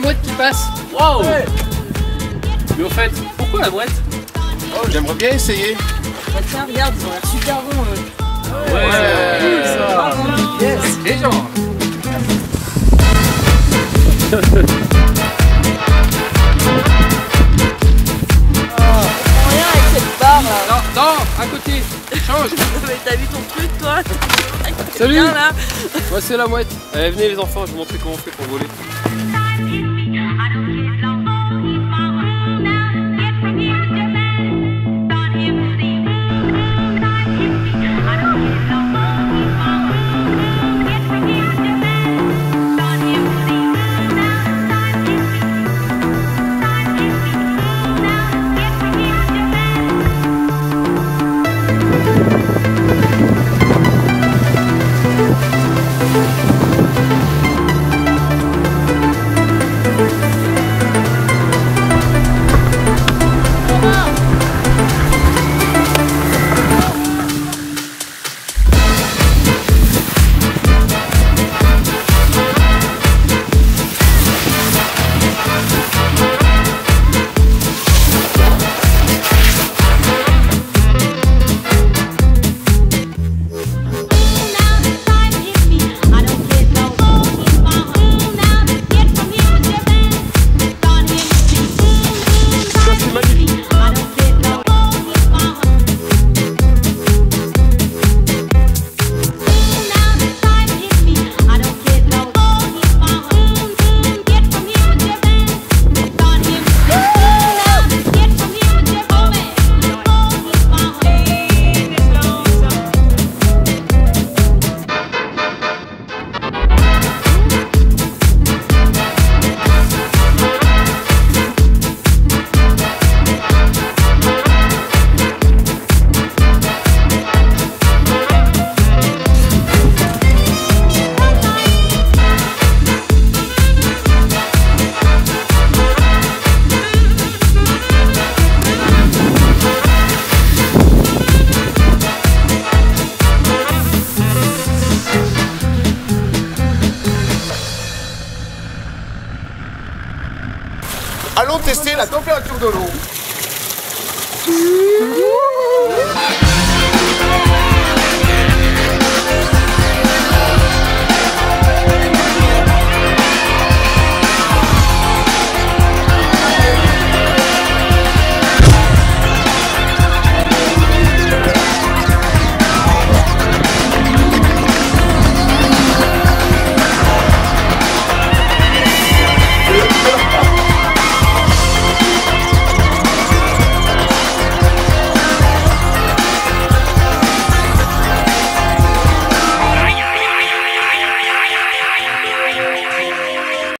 mouette qui passe. Wow Mais au fait, pourquoi la mouette? Oh, j'aimerais bien essayer. Bah tiens, regarde, ils ont l'air super bons. eux. Ouais, ça. Yes. Les gens. rien avec cette barre là. Non, non, à côté. Change. Mais t'as vu ton truc toi? Salut. Viens là. Moi c'est la mouette. Allez, venez les enfants, je vais vous montrer comment on fait pour voler. Allons tester la température de l'eau.